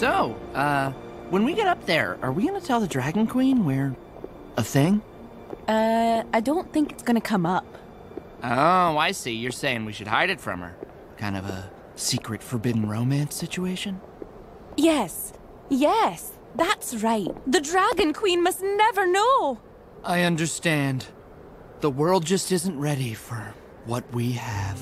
So, uh, when we get up there, are we gonna tell the Dragon Queen we're a thing? Uh, I don't think it's gonna come up. Oh, I see. You're saying we should hide it from her. Kind of a secret forbidden romance situation? Yes, yes, that's right. The Dragon Queen must never know. I understand. The world just isn't ready for what we have.